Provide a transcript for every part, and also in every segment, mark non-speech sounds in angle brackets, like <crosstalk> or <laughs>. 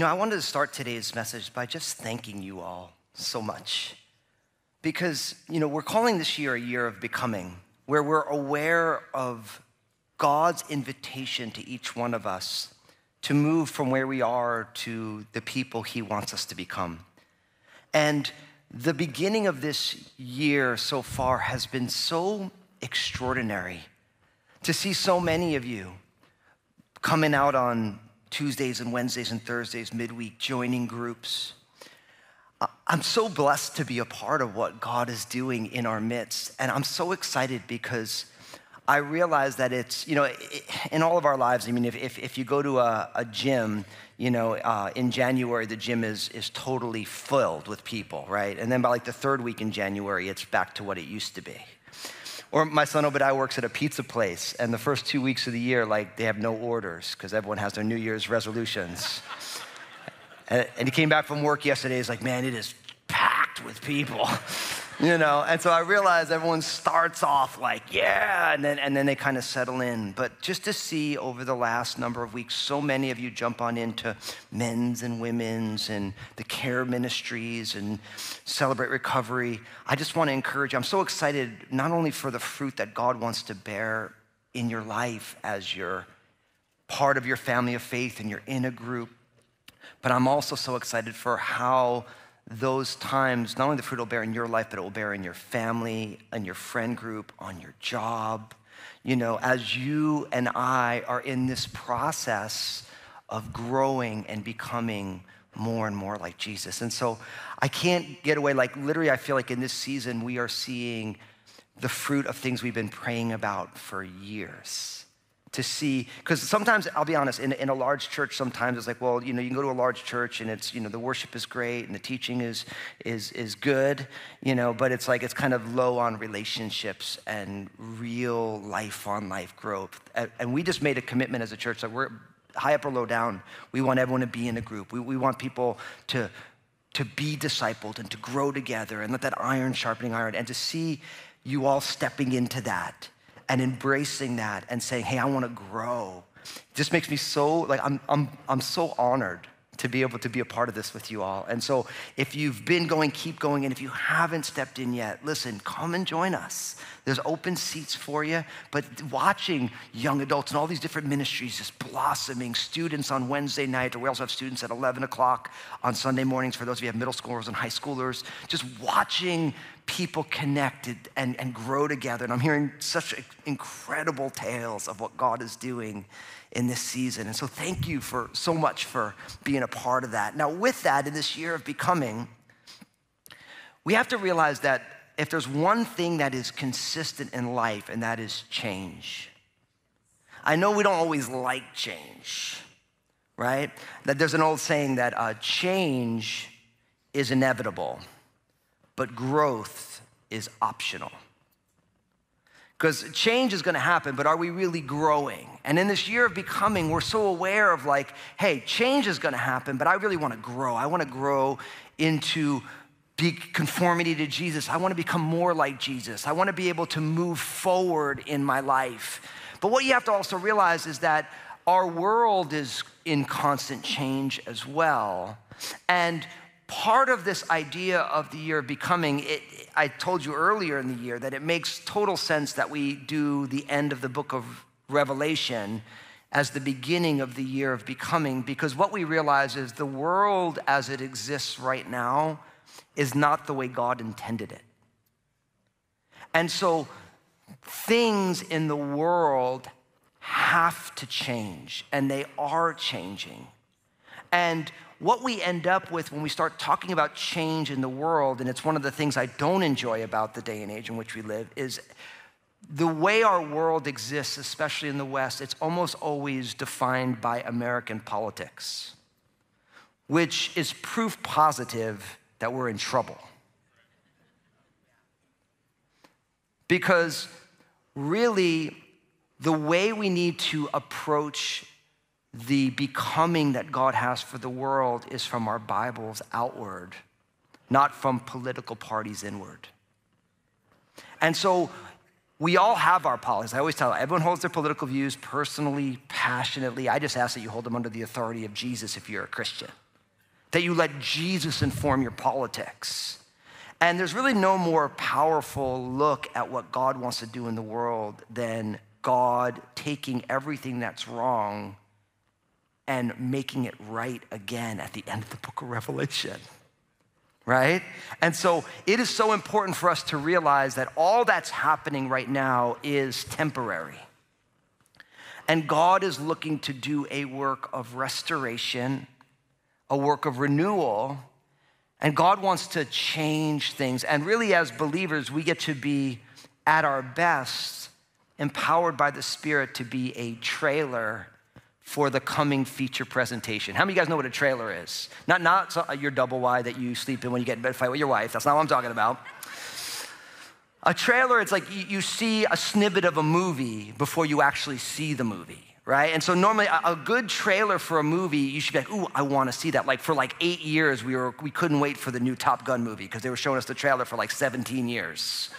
You know, I wanted to start today's message by just thanking you all so much. Because, you know, we're calling this year a year of becoming, where we're aware of God's invitation to each one of us to move from where we are to the people He wants us to become. And the beginning of this year so far has been so extraordinary to see so many of you coming out on Tuesdays and Wednesdays and Thursdays, midweek, joining groups. I'm so blessed to be a part of what God is doing in our midst. And I'm so excited because I realize that it's, you know, in all of our lives, I mean, if, if, if you go to a, a gym, you know, uh, in January, the gym is, is totally filled with people, right? And then by like the third week in January, it's back to what it used to be. Or my son Obadiah works at a pizza place, and the first two weeks of the year, like, they have no orders because everyone has their New Year's resolutions. <laughs> and, and he came back from work yesterday, he's like, man, it is packed with people you know and so i realized everyone starts off like yeah and then, and then they kind of settle in. But just to see over the last number of weeks so many of you jump on into men's and women's and the care ministries and celebrate recovery. I just want to encourage you i'm so excited not only for the fruit that god wants to bear in your life as you're part of your family of faith and you're in a group but i'm also so excited for how those times, not only the fruit will bear in your life, but it will bear in your family, and your friend group, on your job. You know, as you and I are in this process of growing and becoming more and more like Jesus. And so I can't get away, like, literally, I feel like in this season, we are seeing the fruit of things we've been praying about for years to see because sometimes i'll be honest in, in a large church sometimes it's like well you know you can go to a large church and it's you know the worship is great and the teaching is is is good you know but it's like it's kind of low on relationships and real life on life growth. And we just made a commitment as a church that we're high up or low down we want everyone to be in a group. We, we want people to to be discipled and to grow together and let that iron sharpening iron and to see you all stepping into that and embracing that and saying, hey, I want to grow. It just makes me so, like, I'm, I'm, I'm so honored to be able to be a part of this with you all. And so if you've been going, keep going. And if you haven't stepped in yet, listen, come and join us. There's open seats for you. But watching young adults and all these different ministries just blossoming, students on Wednesday night, or we also have students at 11 o'clock on Sunday mornings for those of you who have middle schoolers and high schoolers, just watching people connected and, and grow together. And I'm hearing such incredible tales of what God is doing in this season. And so thank you for so much for being a part of that. Now, with that, in this year of becoming, we have to realize that if there's one thing that is consistent in life, and that is change. I know we don't always like change, right? That there's an old saying that uh, change is inevitable but growth is optional. Because change is gonna happen, but are we really growing? And in this year of becoming, we're so aware of like, hey, change is gonna happen, but I really wanna grow. I wanna grow into conformity to Jesus. I wanna become more like Jesus. I wanna be able to move forward in my life. But what you have to also realize is that our world is in constant change as well. And part of this idea of the year of becoming, it, I told you earlier in the year that it makes total sense that we do the end of the book of Revelation as the beginning of the year of becoming, because what we realize is the world as it exists right now is not the way God intended it. And so things in the world have to change, and they are changing. And what we end up with when we start talking about change in the world, and it's one of the things I don't enjoy about the day and age in which we live, is the way our world exists, especially in the West, it's almost always defined by American politics, which is proof positive that we're in trouble. Because really, the way we need to approach the becoming that God has for the world is from our Bibles outward, not from political parties inward. And so we all have our politics. I always tell everyone holds their political views personally, passionately. I just ask that you hold them under the authority of Jesus if you're a Christian, that you let Jesus inform your politics. And there's really no more powerful look at what God wants to do in the world than God taking everything that's wrong and making it right again at the end of the book of Revelation. Right? And so it is so important for us to realize that all that's happening right now is temporary. And God is looking to do a work of restoration, a work of renewal and God wants to change things. And really, as believers, we get to be at our best, empowered by the Spirit to be a trailer for the coming feature presentation. How many of you guys know what a trailer is? Not, not uh, your double wide that you sleep in when you get in bed fight with your wife. That's not what I'm talking about. A trailer, it's like you see a snippet of a movie before you actually see the movie right? And so normally a, good trailer for a movie, you should be like, ooh, I want to see that. Like for like eight years, we, were, we couldn't wait for the new Top Gun movie because they were showing us the trailer for like 17 years.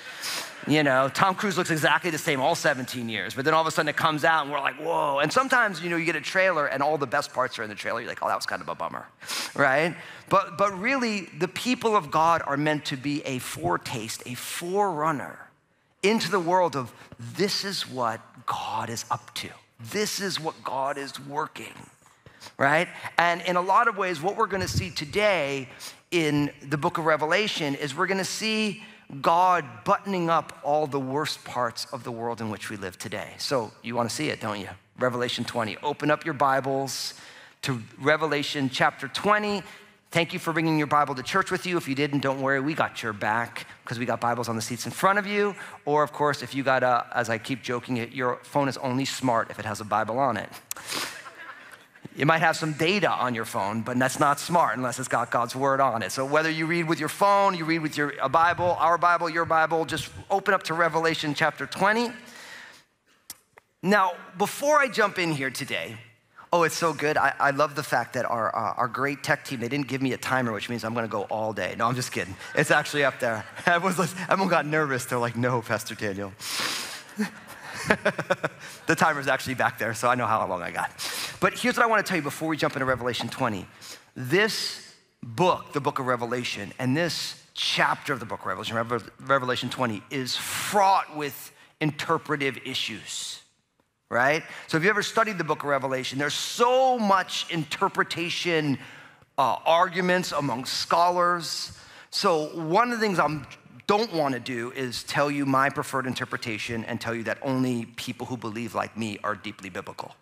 You know, Tom Cruise looks exactly the same all 17 years, but then all of a sudden it comes out and we're like, whoa. And sometimes, you know, you get a trailer and all the best parts are in the trailer. You're like, oh, that was kind of a bummer, right? But, but really, the people of God are meant to be a foretaste, a forerunner into the world of this is what God is up to. This is what God is working, right? And in a lot of ways, what we're gonna see today in the book of Revelation is we're gonna see God buttoning up all the worst parts of the world in which we live today. So you wanna see it, don't you? Revelation 20. Open up your Bibles to Revelation chapter 20. Thank you for bringing your Bible to church with you. If you didn't, don't worry, we got your back because we got Bibles on the seats in front of you. Or, of course, if you got a, as I keep joking, it, your phone is only smart if it has a Bible on it. You might have some data on your phone, but that's not smart unless it's got God's word on it. So whether you read with your phone, you read with your a Bible, our Bible, your Bible, just open up to Revelation chapter 20. Now, before I jump in here today, Oh, it's so good. I, I love the fact that our, uh, our great tech team, they didn't give me a timer, which means I'm going to go all day. No, I'm just kidding. It's actually up there. <laughs> Everyone's like, everyone got nervous. They're like, no, Pastor Daniel. <laughs> the timer's actually back there, so I know how long I got. But here's what I want to tell you before we jump into Revelation 20. This book, the book of Revelation, and this chapter of the book of Revelation, Revelation 20, is fraught with interpretive issues right? So if you ever studied the book of Revelation, there's so much interpretation uh, arguments among scholars. So one of the things I don't want to do is tell you my preferred interpretation and tell you that only people who believe like me are deeply biblical.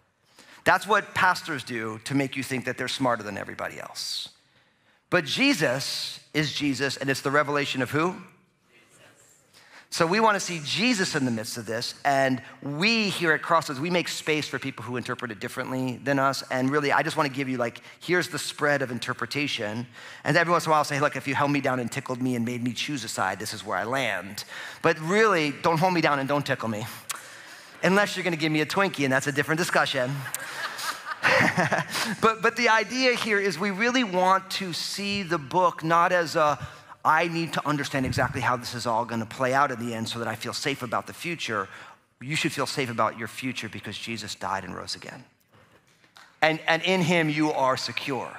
That's what pastors do to make you think that they're smarter than everybody else. But Jesus is Jesus, and it's the revelation of who? So we want to see Jesus in the midst of this. And we here at Crossroads, we make space for people who interpret it differently than us. And really, I just want to give you like, here's the spread of interpretation. And every once in a while, I'll say, hey, look, if you held me down and tickled me and made me choose a side, this is where I land. But really, don't hold me down and don't tickle me. Unless you're going to give me a Twinkie, and that's a different discussion. <laughs> but, but the idea here is we really want to see the book not as a I need to understand exactly how this is all going to play out in the end so that I feel safe about the future. You should feel safe about your future because Jesus died and rose again. And, and in him, you are secure.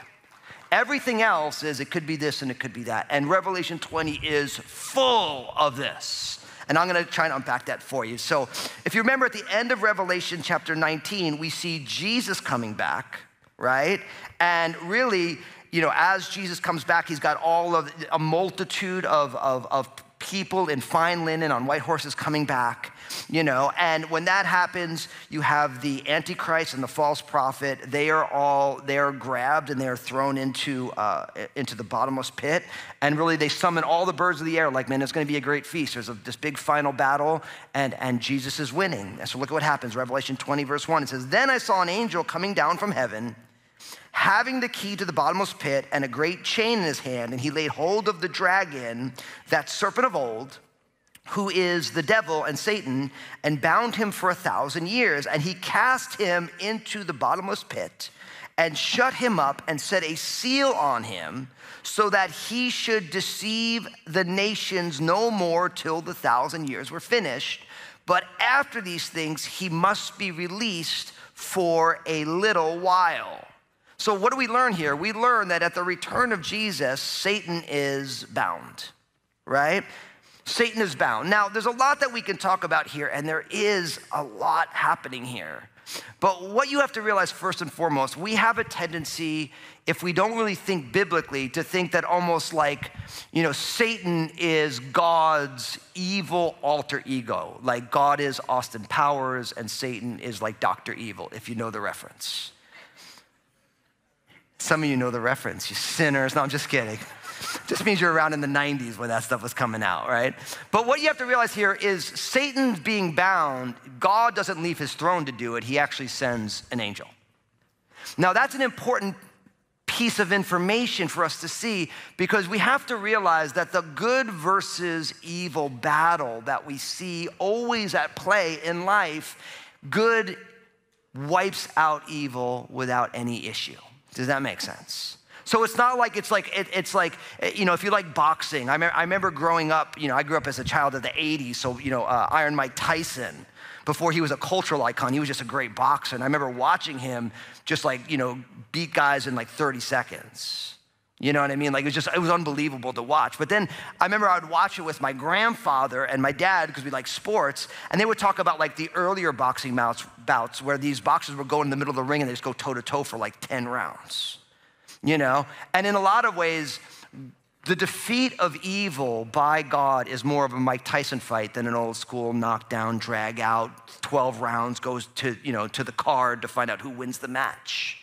Everything else is it could be this and it could be that. And Revelation 20 is full of this. And I'm gonna try and unpack that for you. So, if you remember at the end of Revelation chapter 19, we see Jesus coming back, right? And really, you know, as Jesus comes back, he's got all of a multitude of, of, of people in fine linen on white horses coming back, you know. And when that happens, you have the Antichrist and the false prophet. They are all, they are grabbed and they are thrown into, uh, into the bottomless pit. And really, they summon all the birds of the air, like, man, it's going to be a great feast. There's a, this big final battle, and, and Jesus is winning. And So look at what happens. Revelation 20, verse 1. It says, Then I saw an angel coming down from heaven having the key to the bottomless pit and a great chain in his hand, and he laid hold of the dragon, that serpent of old, who is the devil and Satan, and bound him for a thousand years. And he cast him into the bottomless pit and shut him up and set a seal on him so that he should deceive the nations no more till the thousand years were finished. But after these things, he must be released for a little while. So, what do we learn here? We learn that at the return of Jesus, Satan is bound, right? Satan is bound. Now, there's a lot that we can talk about here, and there is a lot happening here. But what you have to realize first and foremost, we have a tendency, if we don't really think biblically, to think that almost like, you know, Satan is God's evil alter ego. Like God is Austin Powers and Satan is like Dr. Evil, if you know the reference. Some of you know the reference, you sinners. No, I'm just kidding. Just means you're around in the 90s when that stuff was coming out, right? But what you have to realize here is Satan's being bound, God doesn't leave his throne to do it, he actually sends an angel. Now, that's an important piece of information for us to see because we have to realize that the good versus evil battle that we see always at play in life, good wipes out evil without any issue. Does that make sense? So it's not like it's like it, it's like you know if you like boxing. I, me- I remember growing up. You know, I grew up as a child of the '80s. So you know, uh, Iron Mike Tyson. Before he was a cultural icon, he was just a great boxer. And I remember watching him just like you know beat guys in like 30 seconds. You know what I mean? Like it was just, it was unbelievable to watch. But then I remember I would watch it with my grandfather and my dad because we like sports, and they would talk about like the earlier boxing bouts, bouts where these boxers would go in the middle of the ring and they just go toe to toe for like 10 rounds. You know? And in a lot of ways, the defeat of evil by God is more of a Mike Tyson fight than an old school knockdown, drag out, 12 rounds goes to, you know, to the card to find out who wins the match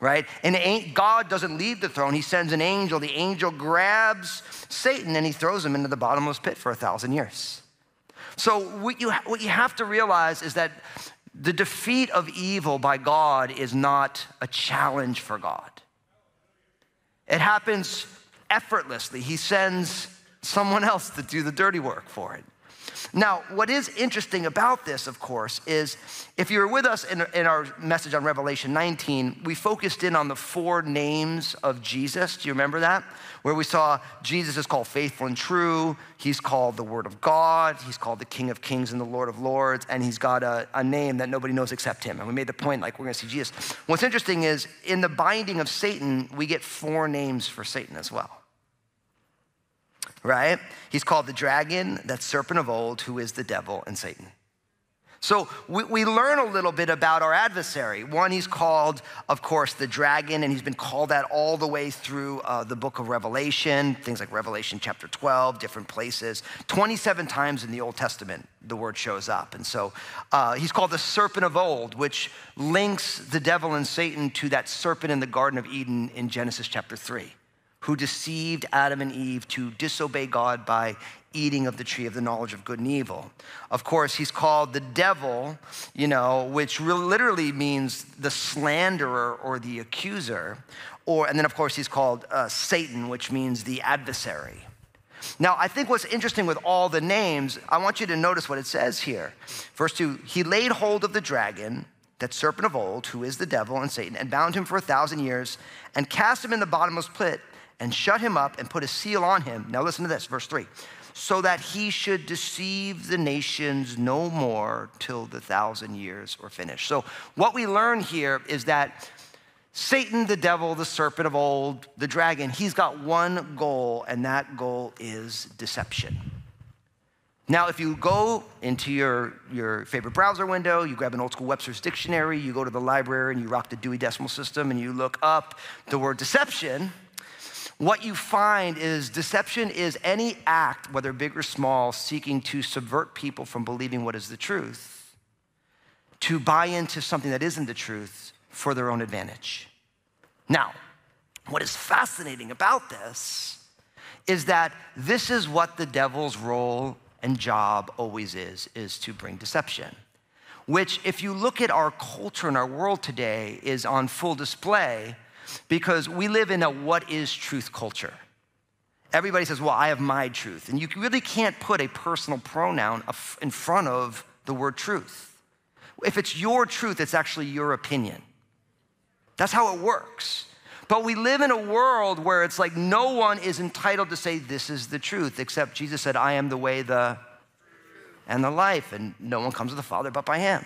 right? And God doesn't leave the throne, He sends an angel. The angel grabs Satan and he throws him into the bottomless pit for a thousand years. So, what you, what you have to realize is that the defeat of evil by God is not a challenge for God. It happens effortlessly. He sends someone else to do the dirty work for it. Now, what is interesting about this, of course, is if you were with us in, in, our message on Revelation 19, we focused in on the four names of Jesus. Do you remember that? Where we saw Jesus is called faithful and true, he's called the Word of God, he's called the King of Kings and the Lord of Lords, and he's got a, a name that nobody knows except him. And we made the point like we're gonna see Jesus. What's interesting is in the binding of Satan, we get four names for Satan as well right? He's called the dragon, that serpent of old, who is the devil and Satan. So we, we, learn a little bit about our adversary. One, he's called, of course, the dragon, and he's been called that all the way through uh, the book of Revelation, things like Revelation chapter 12, different places. 27 times in the Old Testament, the word shows up. And so uh, he's called the serpent of old, which links the devil and Satan to that serpent in the Garden of Eden in Genesis chapter 3 who deceived Adam and Eve to disobey God by eating of the tree of the knowledge of good and evil. Of course, he's called the devil, you know, which literally means the slanderer or the accuser. Or, and then, of course, he's called uh, Satan, which means the adversary. Now, I think what's interesting with all the names, I want you to notice what it says here. Verse 2 He laid hold of the dragon, that serpent of old, who is the devil and Satan, and bound him for a thousand years, and cast him in the bottomless pit and shut him up and put a seal on him. Now listen to this, verse 3 so that he should deceive the nations no more till the thousand years are finished. So, what we learn here is that Satan, the devil, the serpent of old, the dragon, he's got one goal, and that goal is deception. Now, if you go into your, your favorite browser window, you grab an old school Webster's dictionary, you go to the library and you rock the Dewey Decimal System and you look up the word deception, what you find is deception is any act, whether big or small, seeking to subvert people from believing what is the truth, to buy into something that isn't the truth for their own advantage. Now, what is fascinating about this is that this is what the devil's role and job always is is to bring deception which if you look at our culture and our world today is on full display because we live in a what is truth culture. Everybody says, Well, I have my truth. And you really can't put a personal pronoun in front of the word truth. If it's your truth, it's actually your opinion. That's how it works. But we live in a world where it's like no one is entitled to say, This is the truth, except Jesus said, I am the way, the, and the life, and no one comes to the Father but by Him.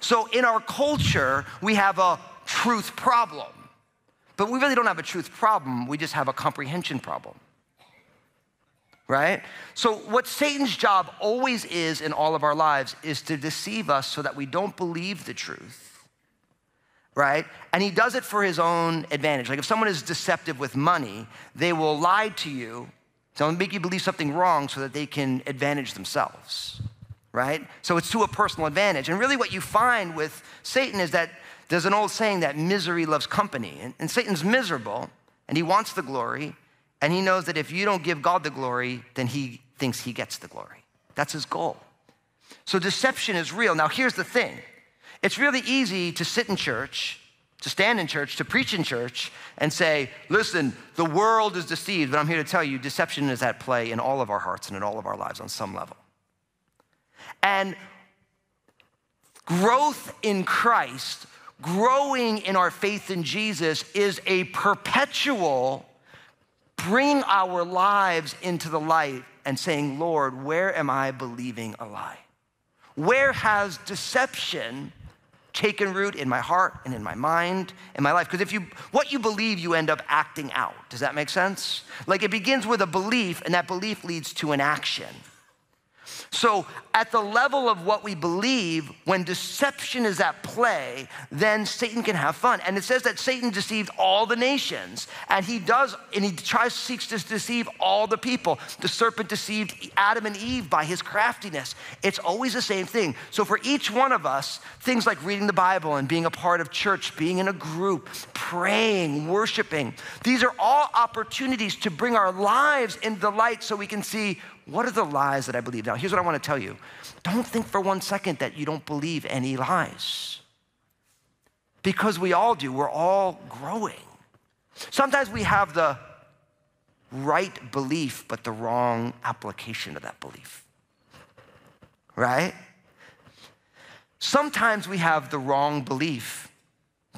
So in our culture, we have a truth problem But we really don't have a truth problem, we just have a comprehension problem. Right? So, what Satan's job always is in all of our lives is to deceive us so that we don't believe the truth right? And he does it for his own advantage. Like if someone is deceptive with money, they will lie to you, they'll make you believe something wrong so that they can advantage themselves, right? So it's to a personal advantage. And really, what you find with Satan is that there's an old saying that misery loves company. And, and Satan's miserable and he wants the glory. And he knows that if you don't give God the glory, then he thinks he gets the glory. That's his goal. So deception is real. Now, here's the thing it's really easy to sit in church, to stand in church, to preach in church, and say, listen, the world is deceived. But I'm here to tell you, deception is at play in all of our hearts and in all of our lives on some level. And growth in Christ growing in our faith in Jesus is a perpetual bring our lives into the light and saying, Lord, where am I believing a lie? Where has deception taken root in my heart and in my mind, in my life? Because if you, what you believe, you end up acting out. Does that make sense? Like it begins with a belief, and that belief leads to an action. So, at the level of what we believe, when deception is at play, then Satan can have fun. And it says that Satan deceived all the nations, and he does, and he tries, seeks to deceive all the people. The serpent deceived Adam and Eve by his craftiness. It's always the same thing. So, for each one of us, things like reading the Bible and being a part of church, being in a group, praying, worshiping, these are all opportunities to bring our lives into the light so we can see what are the lies that I believe? Now, here's what I want to tell you don't think for one second that you don't believe any lies. Because we all do, we're all growing. Sometimes we have the right belief, but the wrong application of that belief. Right? Sometimes we have the wrong belief,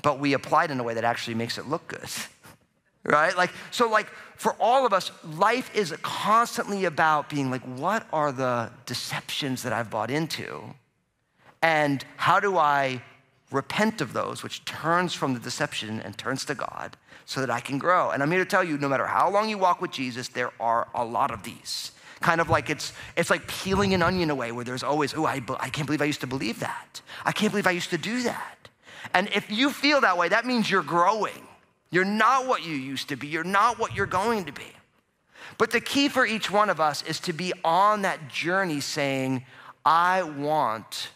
but we apply it in a way that actually makes it look good. Right? Like, so, like, for all of us, life is constantly about being like, what are the deceptions that I've bought into? And how do I repent of those, which turns from the deception and turns to God so that I can grow? And I'm here to tell you no matter how long you walk with Jesus, there are a lot of these. Kind of like it's, it's like peeling an onion away where there's always, oh, I, I can't believe I used to believe that. I can't believe I used to do that. And if you feel that way, that means you're growing. You're not what you used to be. You're not what you're going to be. But the key for each one of us is to be on that journey saying, I want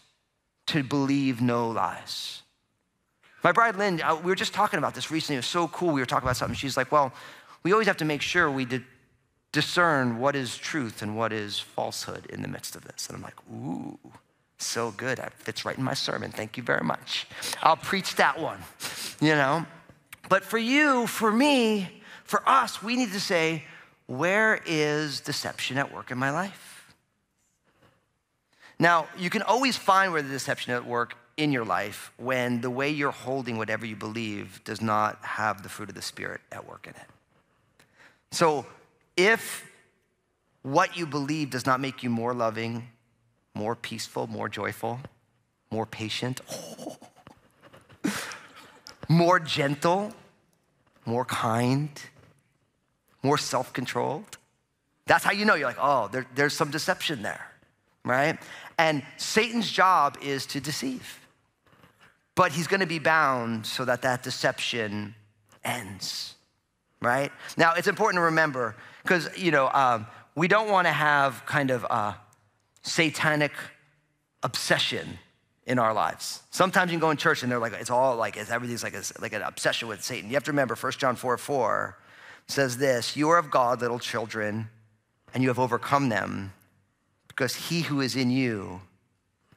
to believe no lies. My bride Lynn, uh, we were just talking about this recently. It was so cool. We were talking about something. She's like, Well, we always have to make sure we discern what is truth and what is falsehood in the midst of this. And I'm like, Ooh, so good. That fits right in my sermon. Thank you very much. I'll preach that one, you know? But for you, for me, for us, we need to say, where is deception at work in my life? Now, you can always find where the deception at work in your life when the way you're holding whatever you believe does not have the fruit of the Spirit at work in it. So, if what you believe does not make you more loving, more peaceful, more joyful, more patient, <laughs> more gentle, more kind, more self controlled. That's how you know you're like, oh, there, there's some deception there, right? And Satan's job is to deceive, but he's gonna be bound so that that deception ends, right? Now, it's important to remember, because, you know, um, we don't wanna have kind of a satanic obsession in our lives. Sometimes you can go in church and they're like, it's all like, it's, everything's like, like an obsession with Satan. You have to remember 1 John 4 4 says this You are of God, little children, and you have overcome them because he who is in you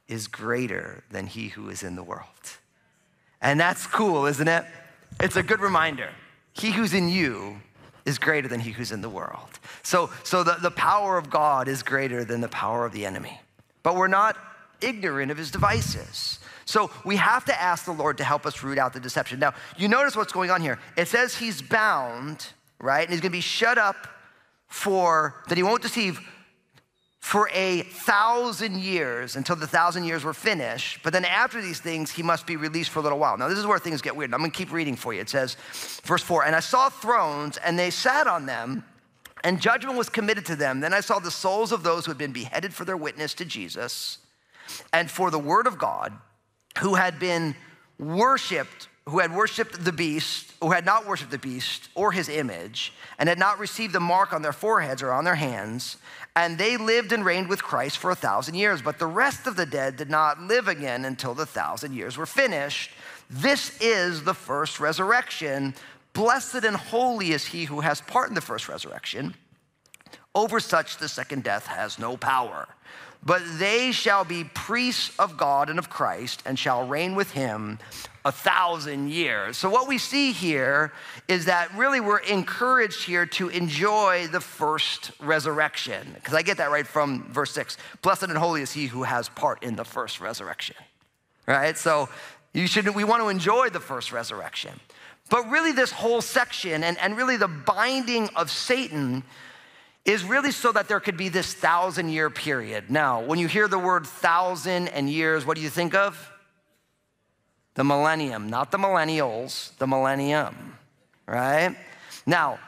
is greater than he who is in the world. And that's cool, isn't it? It's a good reminder. He who's in you is greater than he who's in the world. So, so the, the power of God is greater than the power of the enemy. But we're not ignorant of his devices. So we have to ask the Lord to help us root out the deception. Now, you notice what's going on here. It says he's bound, right? And he's going to be shut up for, that he won't deceive for a thousand years until the thousand years were finished. But then after these things, he must be released for a little while. Now, this is where things get weird. I'm gonna keep reading for you. It says, verse four, and I saw thrones, and they sat on them, and judgment was committed to them. Then I saw the souls of those who had been beheaded for their witness to Jesus and for the word of God, who had been worshiped who had worshiped the beast, who had not worshiped the beast or his image, and had not received the mark on their foreheads or on their hands, and they lived and reigned with Christ for a thousand years. But the rest of the dead did not live again until the thousand years were finished. This is the first resurrection. Blessed and holy is he who has part in the first resurrection. Over such, the second death has no power. But they shall be priests of God and of Christ and shall reign with him a thousand years. So, what we see here is that really we're encouraged here to enjoy the first resurrection. Because I get that right from verse six Blessed and holy is he who has part in the first resurrection. Right? So, you should, we want to enjoy the first resurrection. But really, this whole section and, and really the binding of Satan is really so that there could be this thousand year period. Now, when you hear the word thousand and years, what do you think of? The millennium, not the millennials, the millennium, right? Now,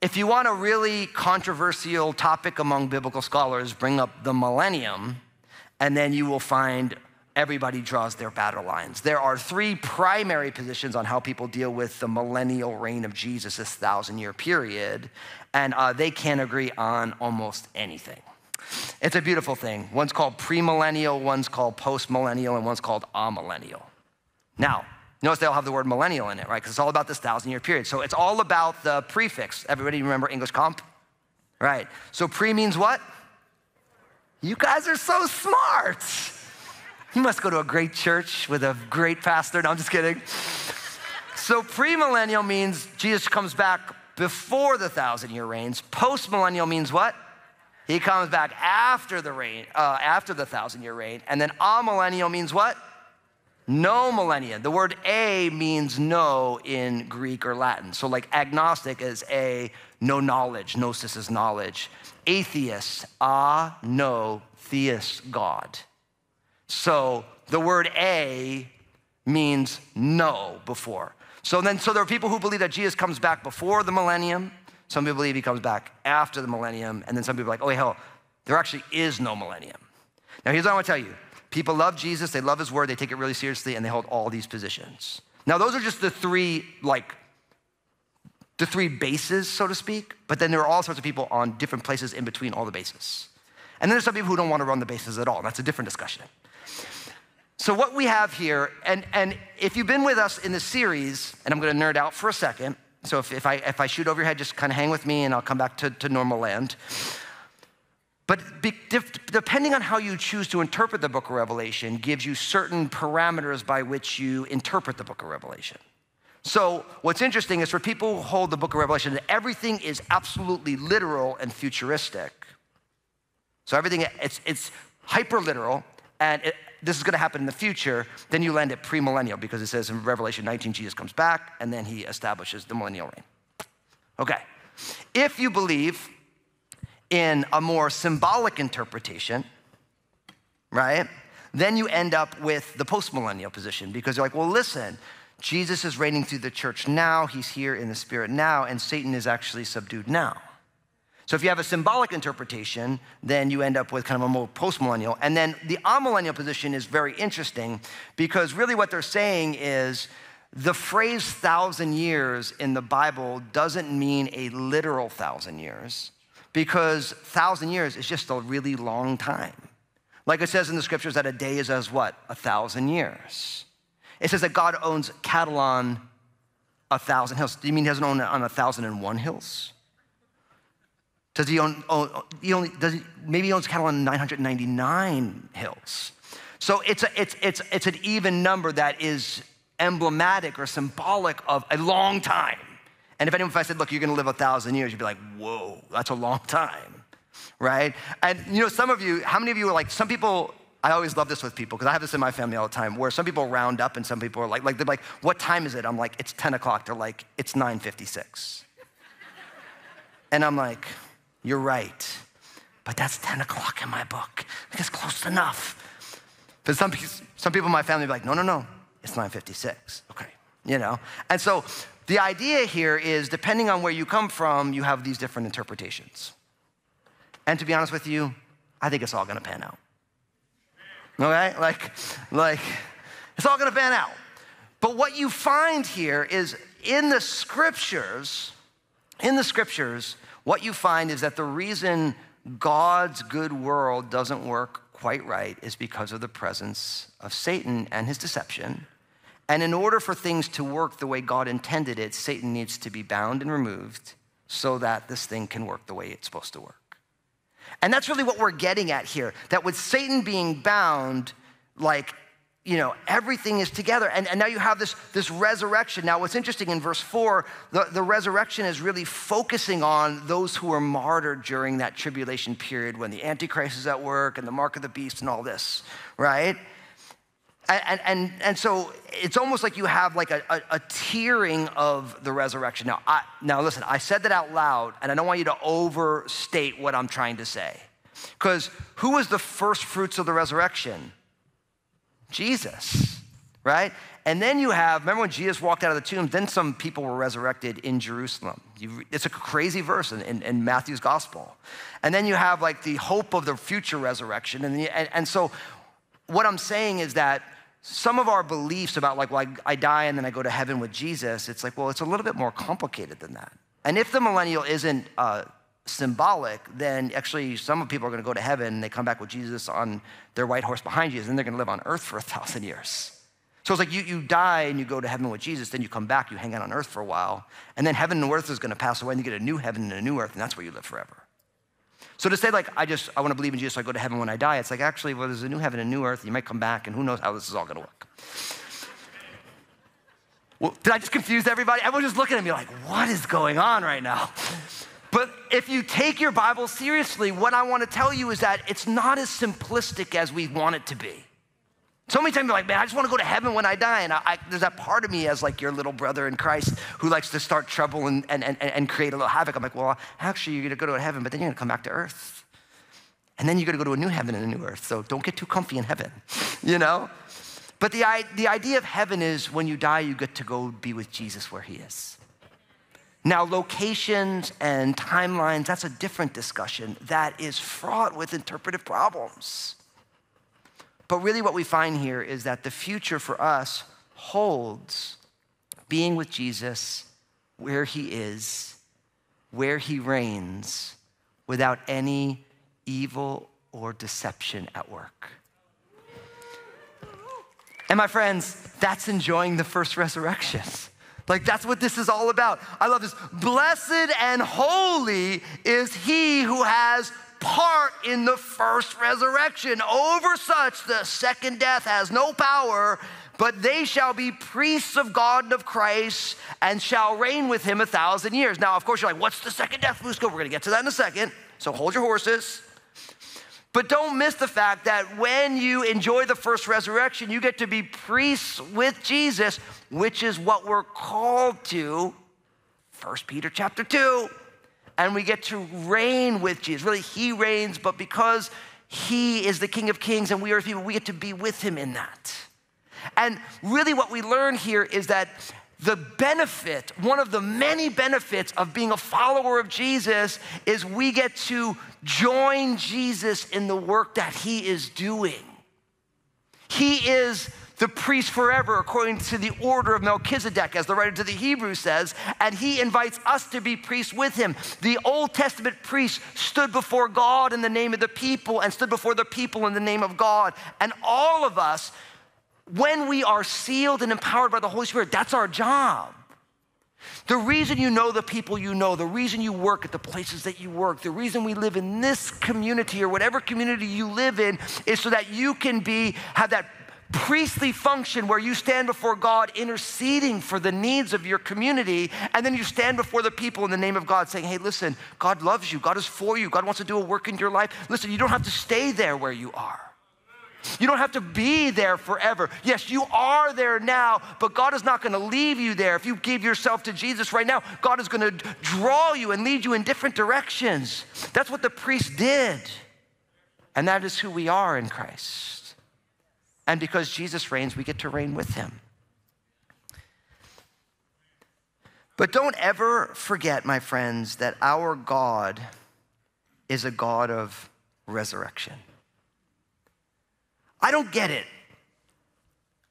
if you want a really controversial topic among biblical scholars, bring up the millennium, and then you will find everybody draws their battle lines. There are three primary positions on how people deal with the millennial reign of Jesus, this thousand year period, and uh, they can't agree on almost anything. It's a beautiful thing. One's called premillennial, one's called postmillennial, and one's called amillennial. Now, notice they all have the word millennial in it, right? Because it's all about this thousand year period. So it's all about the prefix. Everybody remember English comp? Right. So pre means what? You guys are so smart. You must go to a great church with a great pastor. No, I'm just kidding. So, premillennial means Jesus comes back before the thousand year reigns. Postmillennial means what? He comes back after the reign, uh, after the thousand year reign. And then amillennial means what? No millennium. The word a means no in Greek or Latin. So, like agnostic is a no knowledge, gnosis is knowledge. Atheist, ah, no, theist, God. So the word A means no before. So then, so there are people who believe that Jesus comes back before the millennium. Some people believe he comes back after the millennium. And then some people are like, oh, hell, there actually is no millennium. Now, here's what I want to tell you people love Jesus, they love his word, they take it really seriously, and they hold all these positions. Now, those are just the three, like, the three bases, so to speak, but then there are all sorts of people on different places in between all the bases. And then there's some people who don't want to run the bases at all, that's a different discussion. So, what we have here, and, and if you've been with us in the series, and I'm going to nerd out for a second, so if, if, I, if I shoot over your head, just kind of hang with me and I'll come back to, to normal land. But be, depending on how you choose to interpret the book of Revelation, gives you certain parameters by which you interpret the book of Revelation. So, what's interesting is for people who hold the book of Revelation that everything is absolutely literal and futuristic. So, everything, it's, it's hyper literal, and this is going to happen in the future, then you land at premillennial because it says in Revelation 19, Jesus comes back and then he establishes the millennial reign. Okay. If you believe in a more symbolic interpretation, right, then you end up with the postmillennial position because you're like, well, listen, Jesus is reigning through the church now, he's here in the spirit now, and Satan is actually subdued now. So if you have a symbolic interpretation, then you end up with kind of a more postmillennial. And then the amillennial position is very interesting because really what they're saying is the phrase thousand years in the Bible doesn't mean a literal thousand years because thousand years is just a really long time. Like it says in the scriptures that a day is as what? A thousand years. It says that God owns cattle on a thousand hills. Do you mean he doesn't own it on a thousand and one hills? Does he own, own he only, does he, maybe he owns cattle on 999 hills. So it's, a, it's, it's, it's an even number that is emblematic or symbolic of a long time. And if anyone, if I said, look, you're gonna live a thousand years, you'd be like, whoa, that's a long time, right? And you know, some of you, how many of you are like, some people, I always love this with people because I have this in my family all the time where some people round up and some people are like, like they're like, what time is it? I'm like, it's 10 o'clock. They're like, it's 9.56. and I'm like, you're right. but that's 10 o'clock in my book. That's close enough. But some, some people in my family be like, no, no, no, it's 9.56. Okay, you know? And so the idea here is depending on where you come from, you have these different interpretations. And to be honest with you, I think it's all gonna pan out. Okay? Like, like, it's all gonna pan out. But what you find here is in the scriptures, in the scriptures, what you find is that the reason God's good world doesn't work quite right is because of the presence of Satan and his deception. And in order for things to work the way God intended it, Satan needs to be bound and removed so that this thing can work the way it's supposed to work. And that's really what we're getting at here that with Satan being bound, like you know, everything is together. And, and now you have this, this resurrection. Now, what's interesting in verse four, the, the resurrection is really focusing on those who were martyred during that tribulation period when the Antichrist is at work and the mark of the beast and all this, right? And, and, and so it's almost like you have like a, a, a of the resurrection. Now, I, now, listen, I said that out loud, and I don't want you to overstate what I'm trying to say. Because who was the first fruits of the resurrection? Jesus, right? And then you have, remember when Jesus walked out of the tomb, then some people were resurrected in Jerusalem. You, it's a crazy verse in, in, in, Matthew's gospel. And then you have like the hope of the future resurrection. And, the, and, and so what I'm saying is that some of our beliefs about like, well, I, I die and then I go to heaven with Jesus, it's like, well, it's a little bit more complicated than that. And if the millennial isn't uh, symbolic, then actually some people are going to go to heaven and they come back with Jesus on their white horse behind you, and they're going to live on earth for a thousand years. So it's like you, you die and you go to heaven with Jesus, then you come back, you hang out on earth for a while, and then heaven and earth is going to pass away, and you get a new heaven and a new earth, and that's where you live forever. So to say like I just I want to believe in Jesus, so I go to heaven when I die, it's like actually, well, there's a new heaven and a new earth. You might come back, and who knows how this is all going to work. Well, did I just confuse everybody? Everyone's just looking at me like, what is going on right now? But if you take your Bible seriously, what I want to tell you is that it's not as simplistic as we want it to be. So many times you're like, man, I just want to go to heaven when I die. And I, I, there's that part of me as like your little brother in Christ who likes to start trouble and, and, and, and create a little havoc. I'm like, well, actually, you're going to go to heaven, but then you're going to come back to earth. And then you're going to go to a new heaven and a new earth. So don't get too comfy in heaven, <laughs> you know? But the, the idea of heaven is when you die, you get to go be with Jesus where he is. Now, locations and timelines, that's a different discussion that is fraught with interpretive problems. But really, what we find here is that the future for us holds being with Jesus where he is, where he reigns, without any evil or deception at work. And my friends, that's enjoying the first resurrection. <laughs> Like, that's what this is all about. I love this. Blessed and holy is he who has part in the first resurrection. Over such, the second death has no power, but they shall be priests of God and of Christ and shall reign with him a thousand years. Now, of course, you're like, what's the second death, Fusco? We're gonna get to that in a second. So hold your horses. But don't miss the fact that when you enjoy the first resurrection, you get to be priests with Jesus, which is what we're called to. 1 Peter chapter 2. And we get to reign with Jesus. Really, he reigns, but because he is the King of Kings and we are his people, we get to be with him in that. And really, what we learn here is that the benefit, one of the many benefits of being a follower of Jesus is we get to join Jesus in the work that he is doing. He is the priest forever, according to the order of Melchizedek, as the writer to the Hebrews says, and he invites us to be priests with him. The Old Testament priests stood before God in the name of the people and stood before the people in the name of God. And all of us when we are sealed and empowered by the Holy Spirit, that's our job. The reason you know the people you know, the reason you work at the places that you work, the reason we live in this community or whatever community you live in is so that you can be have that priestly function where you stand before God interceding for the needs of your community and then you stand before the people in the name of God saying, "Hey, listen, God loves you. God is for you. God wants to do a work in your life. Listen, you don't have to stay there where you are." You don't have to be there forever. Yes, you are there now, but God is not going to leave you there. If you give yourself to Jesus right now, God is going to draw you and lead you in different directions. That's what the priest did. And that is who we are in Christ. And because Jesus reigns, we get to reign with him. But don't ever forget, my friends, that our God is a God of resurrection. I don't get it.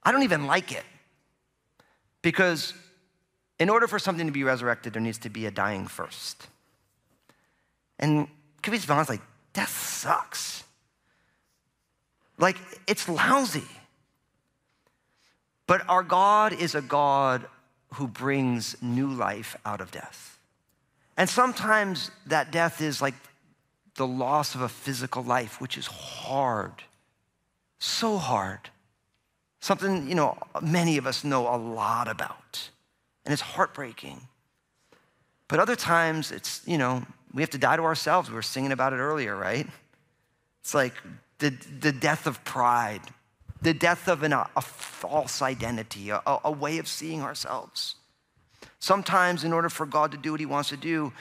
I don't even like it. Because in order for something to be resurrected, there needs to be a dying first. And be honest, like, death sucks. Like, it's lousy. But our God is a God who brings new life out of death. And sometimes that death is like the loss of a physical life, which is hard so hard. Something, you know, many of us know a lot about. And it's heartbreaking. But other times, it's, you know, we have to die to ourselves. We were singing about it earlier, right? It's like the, the death of pride, the death of an, a false identity, a, a way of seeing ourselves. Sometimes, in order for God to do what He wants to do,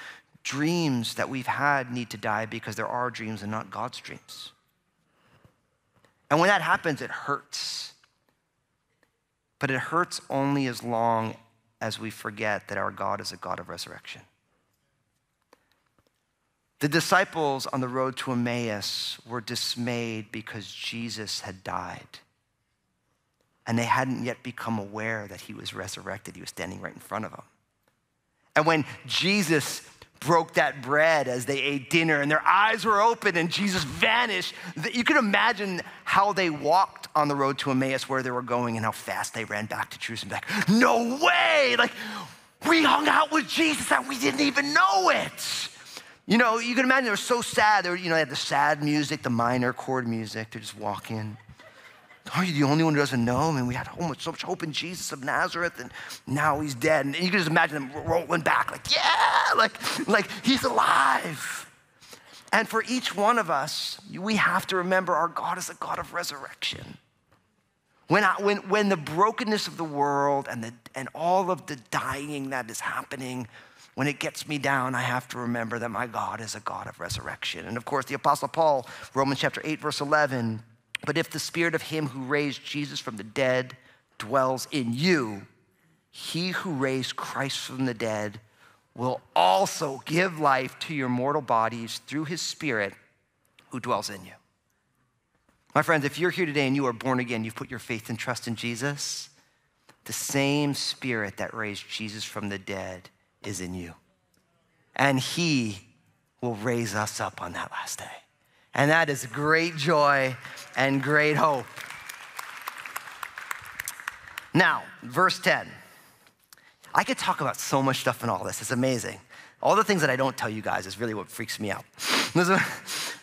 dreams that we've had need to die because there are dreams and not God's dreams. And when that happens, it hurts. But it hurts only as long as we forget that our God is a God of resurrection. The disciples on the road to Emmaus were dismayed because Jesus had died. And they hadn't yet become aware that he was resurrected. He was standing right in front of them. And when Jesus broke that bread as they ate dinner and their eyes were open and Jesus vanished. You can imagine how they walked on the road to Emmaus where they were going and how fast they ran back to Jerusalem. Like, no way! Like, we hung out with Jesus and we didn't even know it. You know, you can imagine they were so sad. They were, you know, they had the sad music, the minor chord music. They're just walking. Are you the only one who doesn't know? I mean, we had so much hope in Jesus of Nazareth, and now he's dead. And you can just imagine them rolling back, like, yeah, like, like he's alive. And for each one of us, we have to remember our God is a God of resurrection. When, I, when, when the brokenness of the world and, the, and all of the dying that is happening, when it gets me down, I have to remember that my God is a God of resurrection. And of course, the Apostle Paul, Romans chapter 8, verse 11, but if the spirit of him who raised Jesus from the dead dwells in you, he who raised Christ from the dead will also give life to your mortal bodies through his spirit who dwells in you. My friends, if you're here today and you are born again, you've put your faith and trust in Jesus, the same spirit that raised Jesus from the dead is in you. And he will raise us up on that last day. And that is great joy and great hope. Now, verse 10. I could talk about so much stuff in all this. It's amazing. All the things that I don't tell you guys is really what freaks me out.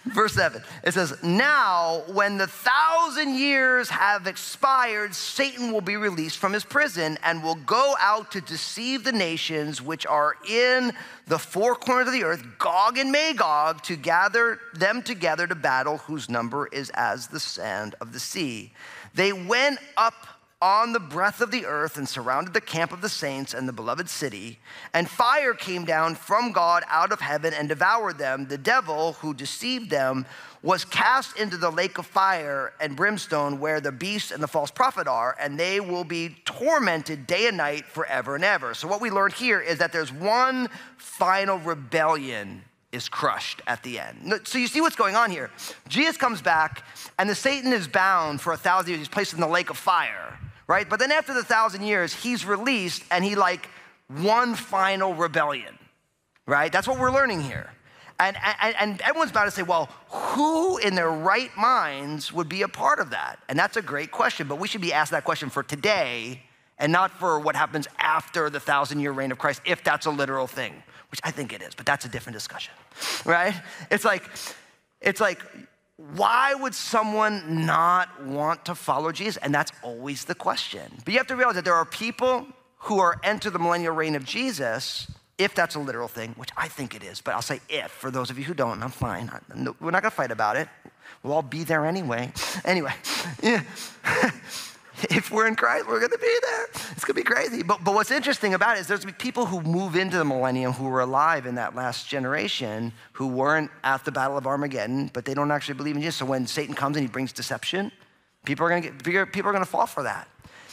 Verse 7, it says, Now, when the thousand years have expired, Satan will be released from his prison and will go out to deceive the nations which are in the four corners of the earth, Gog and Magog, to gather them together to battle, whose number is as the sand of the sea. They went up on the breadth of the earth and surrounded the camp of the saints and the beloved city. And fire came down from God out of heaven and devoured them. The devil who deceived them was cast into the lake of fire and brimstone where the beast and the false prophet are, and they will be tormented day and night forever and ever. So, what we learned here is that there's one final rebellion is crushed at the end. So you see what's going on here. Jesus comes back, and the Satan is bound for a thousand years. He's placed in the lake of fire, right? But then after the thousand years, he's released, and he like one final rebellion, right? That's what we're learning here. And, and, and everyone's about to say, well, who in their right minds would be a part of that? And that's a great question, but we should be asked that question for today and not for what happens after the thousand year reign of Christ, if that's a literal thing which I think it is, but that's a different discussion, right? It's like, it's like, why would someone not want to follow Jesus? And that's always the question. But you have to realize that there are people who are enter the millennial reign of Jesus, if that's a literal thing, which I think it is, but I'll say if for those of you who don't, I'm fine. We're not gonna fight about it. We'll all be there anyway. Anyway, <laughs> yeah. <laughs> <laughs> if we're in Christ, we're going to be there. It's going to be crazy. But, but what's interesting about it is there's going to be people who move into the millennium who were alive in that last generation who weren't at the Battle of Armageddon, but they don't actually believe in Jesus. So when Satan comes and he brings deception, people are going to get people are going to fall for that.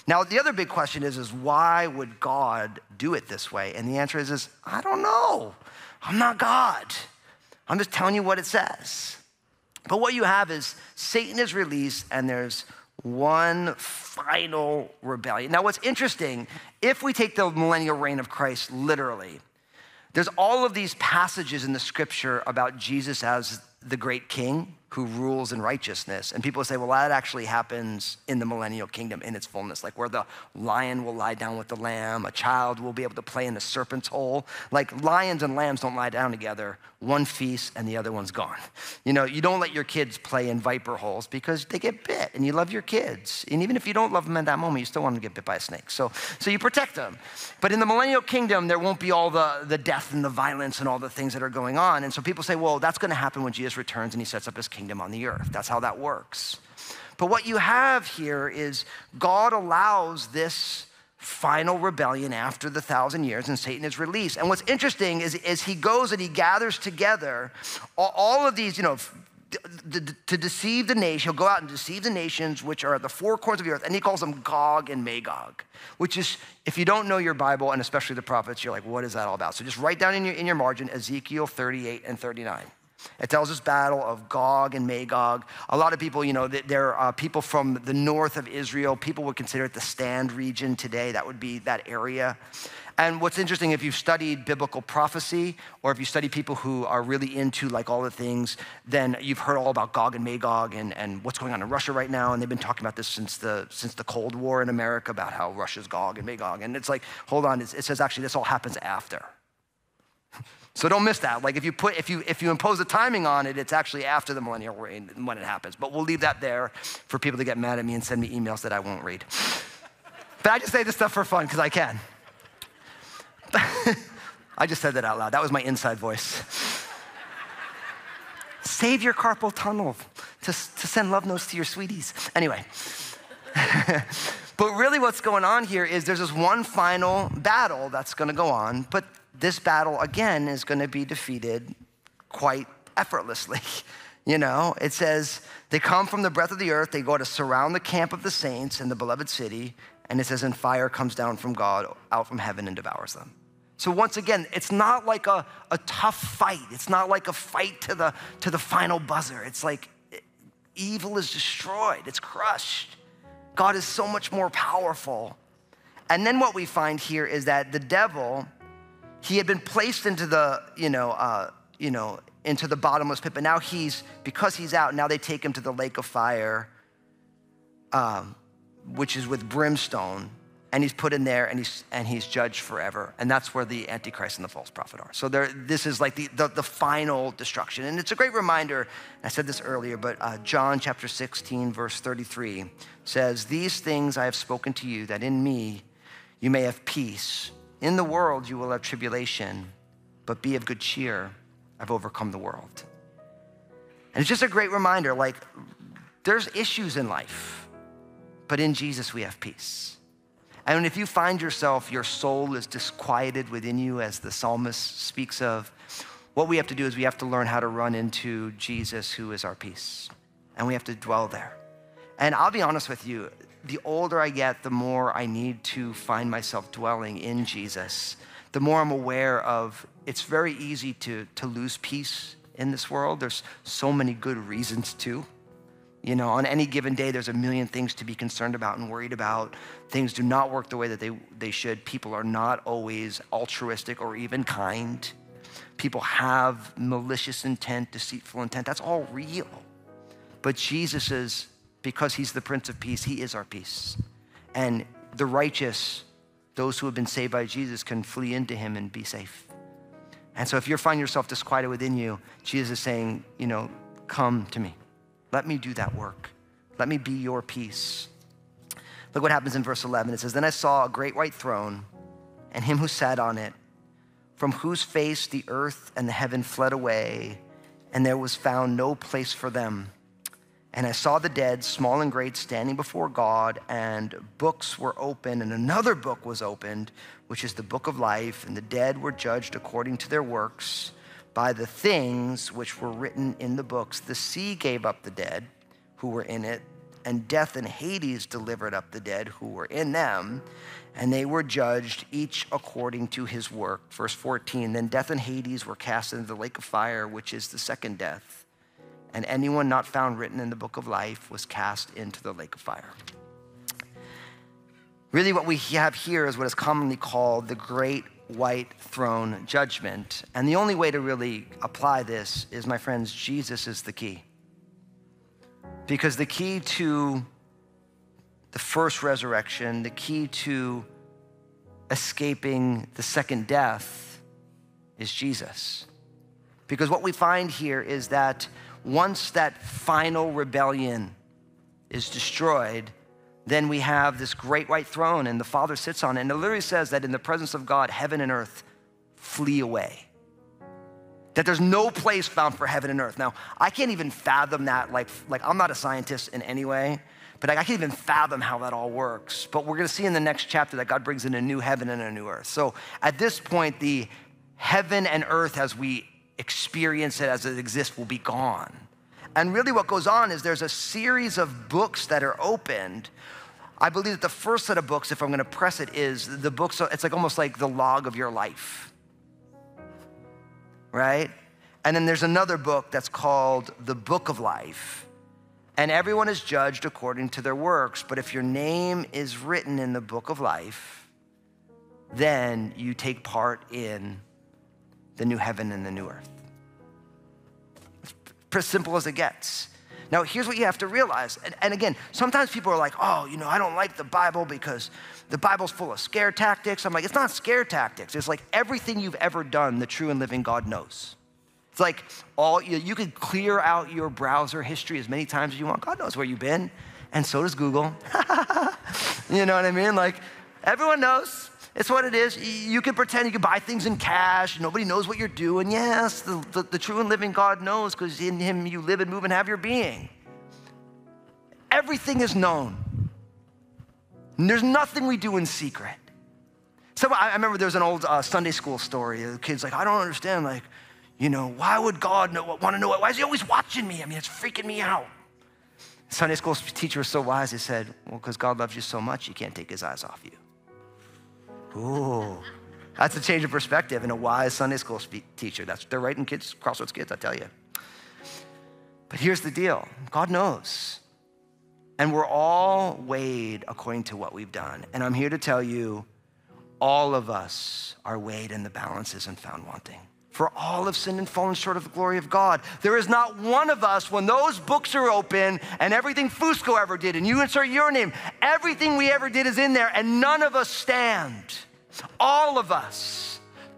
Now the other big question is is why would God do it this way? And the answer is is I don't know. I'm not God. I'm just telling you what it says. But what you have is Satan is released and there's one final rebellion. Now, what's interesting, if we take the millennial reign of Christ literally, there's all of these passages in the scripture about Jesus as the great king who rules in righteousness. And people say, well, that actually happens in the millennial kingdom in its fullness, like where the lion will lie down with the lamb, a child will be able to play in the serpent's hole. Like lions and lambs don't lie down together. One feast and the other one's gone. You know, you don't let your kids play in viper holes because they get bit and you love your kids. And even if you don't love them at that moment, you still want them to get bit by a snake. So, so you protect them. But in the millennial kingdom, there won't be all the, the death and the violence and all the things that are going on. And so people say, well, that's going to happen when Jesus returns and he sets up his kingdom kingdom on the earth. That's how that works. But what you have here is God allows this final rebellion after the thousand years and Satan is released. And what's interesting is, is he goes and he gathers together all of these, you know, to deceive the nation. He'll go out and deceive the nations which are at the four corners of the earth, and he calls them Gog and Magog, which is, if you don't know your Bible, and especially the prophets, you're like, what is that all about? So just write down in your, in your margin Ezekiel 38 and 39. It tells us battle of Gog and Magog. A lot of people, you know, there are uh, people from the north of Israel. People would consider it the Stand region today. That would be that area. And what's interesting, if you've studied biblical prophecy, or if you study people who are really into like all the things, then you've heard all about Gog and Magog and, and what's going on in Russia right now. And they've been talking about this since the, since the Cold War in America about how Russia's Gog and Magog. And it's like, hold on, it says actually this all happens after. So don't miss that. Like if you put if you if you impose a timing on it, it's actually after the millennial reign when it happens. But we'll leave that there for people to get mad at me and send me emails that I won't read. but I just say this stuff for fun because I can. <laughs> I just said that out loud. That was my inside voice. <laughs> Save your carpal tunnel to, to send love notes to your sweeties. Anyway. <laughs> but really, what's going on here is there's this one final battle that's going to go on, but this battle again is going to be defeated quite effortlessly. <laughs> You know, it says they come from the breadth of the earth, they go to surround the camp of the saints in the beloved city, and it says, and fire comes down from God out from heaven and devours them. So once again, it's not like a, a tough fight. It's not like a fight to the, to the final buzzer. It's like evil is destroyed, it's crushed. God is so much more powerful. And then what we find here is that the devil he had been placed into the, you know, uh, you know, into the bottomless pit, but now he's, because he's out, now they take him to the lake of fire, um, which is with brimstone, and he's put in there and he's, and he's judged forever. And that's where the Antichrist and the false prophet are. So there, this is like the, the, the, final destruction. And it's a great reminder, I said this earlier, but uh, John chapter 16, verse 33 says, These things I have spoken to you, that in me you may have peace. In the world you will have tribulation, but be of good cheer. I've overcome the world. And it's just a great reminder like, there's issues in life, but in Jesus we have peace. And if you find yourself, your soul is disquieted within you, as the psalmist speaks of, what we have to do is we have to learn how to run into Jesus, who is our peace. And we have to dwell there. And I'll be honest with you, the older I get, the more I need to find myself dwelling in Jesus. The more I'm aware of it's very easy to, to lose peace in this world. There's so many good reasons to. You know, on any given day, there's a million things to be concerned about and worried about. Things do not work the way that they, they should. People are not always altruistic or even kind. People have malicious intent, deceitful intent. That's all real. But Jesus is because he's the Prince of Peace, he is our peace. And the righteous, those who have been saved by Jesus, can flee into him and be safe. And so if you find yourself disquieted within you, Jesus is saying, you know, come to me. Let me do that work. Let me be your peace. Look what happens in verse 11. It says, Then I saw a great white throne and him who sat on it, from whose face the earth and the heaven fled away, and there was found no place for them. And I saw the dead, small and great, standing before God, and books were opened, and another book was opened, which is the book of life, and the dead were judged according to their works by the things which were written in the books. The sea gave up the dead who were in it, and death and Hades delivered up the dead who were in them, and they were judged each according to his work. Verse 14 Then death and Hades were cast into the lake of fire, which is the second death and anyone not found written in the book of life was cast into the lake of fire. Really, what we have here is what is commonly called the great white throne judgment. And the only way to really apply this is, my friends, Jesus is the key. Because the key to the first resurrection, the key to escaping the second death is Jesus. Because what we find here is that once that final rebellion is destroyed, then we have this great white throne and the Father sits on it. And it literally says that in the presence of God, heaven and earth flee away. That there's no place found for heaven and earth. Now, I can't even fathom that. Like, like I'm not a scientist in any way, but I can't even fathom how that all works. But we're going to see in the next chapter that God brings in a new heaven and a new earth. So at this point, the heaven and earth as we experience it as it exists will be gone. And really, what goes on is there's a series of books that are opened. I believe that the first set of books, if I'm going to press it, is the books, it's like almost like the log of your life, right? And then there's another book that's called the Book of Life. And everyone is judged according to their works. But if your name is written in the Book of Life, then you take part in the new heaven and the new earth. Simple as it gets. Now, here's what you have to realize. And, and, again, sometimes people are like, oh, you know, I don't like the Bible because the Bible's full of scare tactics. I'm like, it's not scare tactics. It's like everything you've ever done, the true and living God knows. It's like all you, you can clear out your browser history as many times as you want. God knows where you've been, and so does Google. <laughs> you know what I mean? Like, everyone knows. It's what it is. You can pretend you can buy things in cash. Nobody knows what you're doing. Yes, the, the, the true and living God knows because in Him you live and move and have your being. Everything is known. And there's nothing we do in secret. So I remember there's an old uh, Sunday school story. The kid's like, I don't understand. Like, you know, why would God know, want to know? Why is He always watching me? I mean, it's freaking me out. Sunday school teacher was so wise. He said, Well, because God loves you so much, He can't take His eyes off you. Ooh, that's a change of perspective and a wise Sunday school teacher. That's they're writing kids, Crossroads kids, I tell you. But here's the deal God knows. And we're all weighed according to what we've done. And I'm here to tell you, all of us are weighed in the balances and found wanting. For all have sinned and fallen short of the glory of God. There is not one of us, when those books are open and everything Fusco ever did, and you insert your name, everything we ever did is in there, and none of us stand. All of us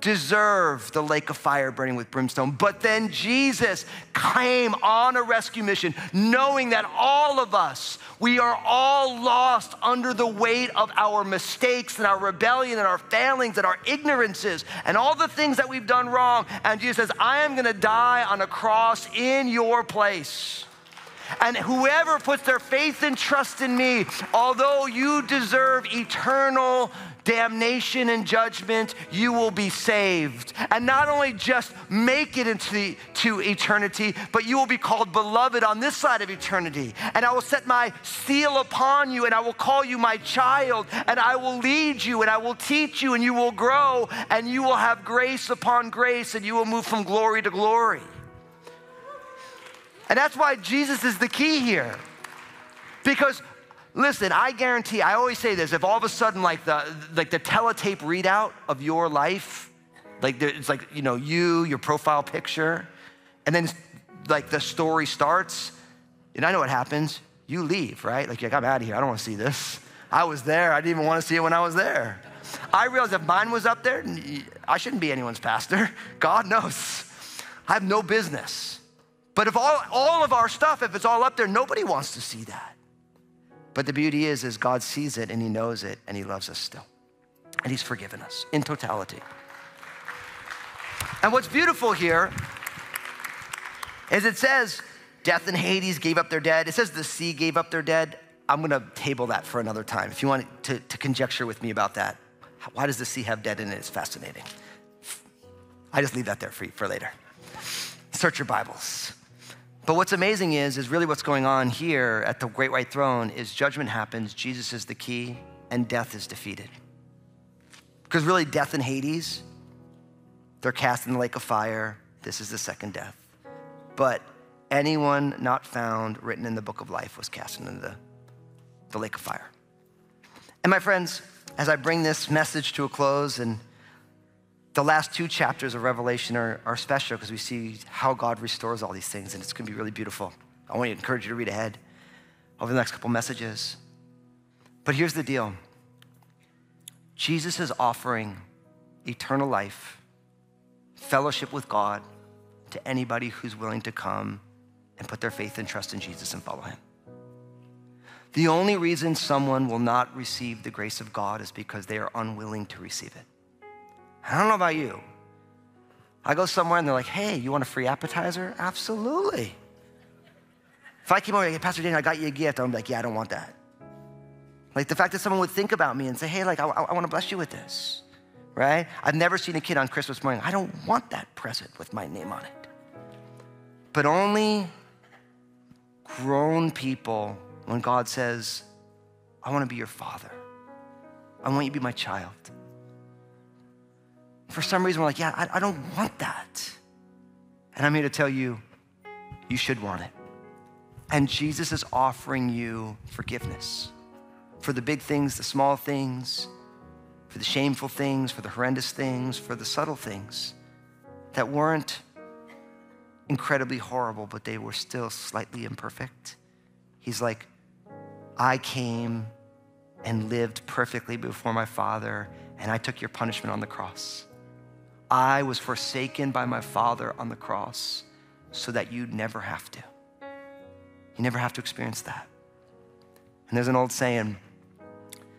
deserve the lake of fire burning with brimstone. But then Jesus came on a rescue mission, knowing that all of us, we are all lost under the weight of our mistakes and our rebellion and our failings and our ignorances and all the things that we've done wrong. And Jesus says, I am gonna die on a cross in your place. And whoever puts their faith and trust in me, although you deserve eternal damnation and judgment, you will be saved. And not only just make it into the, to eternity, but you will be called beloved on this side of eternity. And I will set my seal upon you, and I will call you my child, and I will lead you, and I will teach you, and you will grow, and you will have grace upon grace, and you will move from glory to glory. And that's why Jesus is the key here. Because Listen, I guarantee, I always say this, if all of a sudden like the like the teletape readout of your life, like it's like, you know, you, your profile picture, and then like the story starts, and I know what happens. You leave, right? Like, like I'm out of here. I don't want to see this. I was there. I didn't even want to see it when I was there. I realized if mine was up there, I shouldn't be anyone's pastor. <laughs> God knows. I have no business. But if all, all of our stuff, if it's all up there, nobody wants to see that. But the beauty is, is God sees it and he knows it and he loves us still. And he's forgiven us in totality. And what's beautiful here is it says death and Hades gave up their dead. It says the sea gave up their dead. I'm gonna table that for another time. If you want to, to conjecture with me about that, why does the sea have dead in it? It's fascinating. I just leave that there for, you for later. Search your Bibles. But what's amazing is, is really what's going on here at the great white throne is judgment happens, Jesus is the key, and death is defeated. Because really, death and Hades, they're cast in the lake of fire. This is the second death. But anyone not found written in the book of life was cast into the, the lake of fire. And my friends, as I bring this message to a close, and the last two chapters of Revelation are, are special because we see how God restores all these things, and it's going to be really beautiful. I want to encourage you to read ahead over the next couple messages. But here's the deal Jesus is offering eternal life, fellowship with God to anybody who's willing to come and put their faith and trust in Jesus and follow him. The only reason someone will not receive the grace of God is because they are unwilling to receive it. I don't know about you. I go somewhere and they're like, hey, you want a free appetizer? Absolutely. If I came over, hey, Pastor Daniel, I got you a gift, I'm like, yeah, I don't want that. Like the fact that someone would think about me and say, hey, like, I, I want to bless you with this, right? I've never seen a kid on Christmas morning. I don't want that present with my name on it. But only grown people when God says, I want to be your father. I want you to be my child. For some reason, we're like, yeah, I, I don't want that. And I'm here to tell you, you should want it. And Jesus is offering you forgiveness for the big things, the small things, for the shameful things, for the horrendous things, for the subtle things that weren't incredibly horrible, but they were still slightly imperfect. He's like, I came and lived perfectly before my Father, and I took your punishment on the cross. I was forsaken by my Father on the cross so that you'd never have to. You never have to experience that. And there's an old saying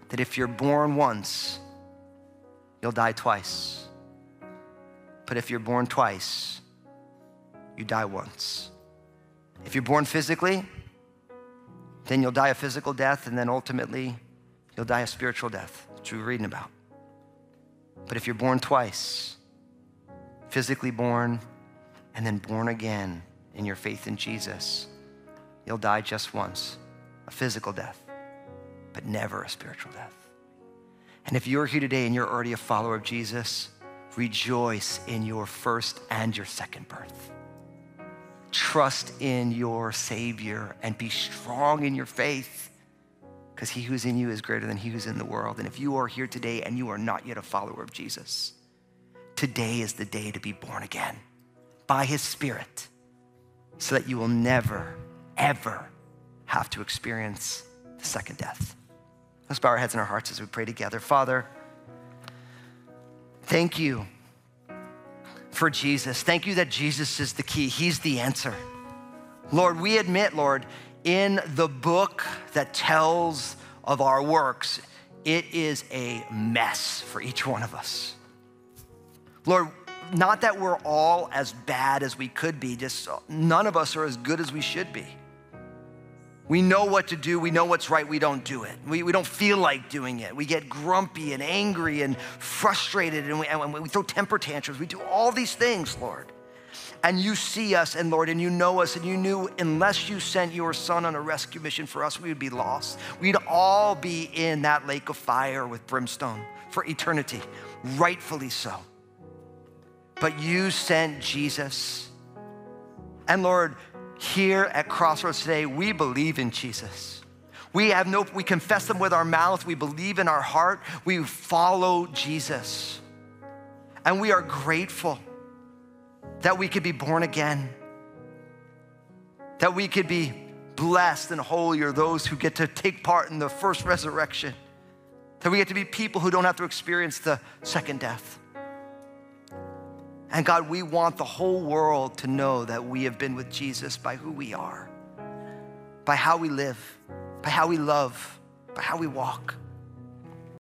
that if you're born once, you'll die twice. But if you're born twice, you die once. If you're born physically, then you'll die a physical death, and then ultimately, you'll die a spiritual death, which we're reading about. But if you're born twice, physically born, and then born again in your faith in Jesus, you'll die just once a physical death, but never a spiritual death. And if you're here today and you're already a follower of Jesus, rejoice in your first and your second birth trust in your Savior and be strong in your faith because he who's in you is greater than he who's in the world. And if you are here today and you are not yet a follower of Jesus, today is the day to be born again by his Spirit so that you will never, ever have to experience the second death. Let's bow our heads and our hearts as we pray together. Father, thank you for Jesus. Thank you that Jesus is the key, He's the answer. Lord, we admit, Lord, in the book that tells of our works, it is a mess for each one of us. Lord, not that we're all as bad as we could be, just none of us are as good as we should be. We know what to do. We know what's right. We don't do it. We, we don't feel like doing it. We get grumpy and angry and frustrated and we, and we throw temper tantrums. We do all these things, Lord. And you see us, and Lord, and you know us, and you knew unless you sent your son on a rescue mission for us, we would be lost. We'd all be in that lake of fire with brimstone for eternity, rightfully so. But you sent Jesus. And Lord, here at Crossroads today, we believe in Jesus. We have no, we confess them with our mouth, we believe in our heart, we follow Jesus. And we are grateful that we could be born again, that we could be blessed and holy are those who get to take part in the first resurrection, that we get to be people who don't have to experience the second death. And God, we want the whole world to know that we have been with Jesus by who we are, by how we live, by how we love, by how we walk.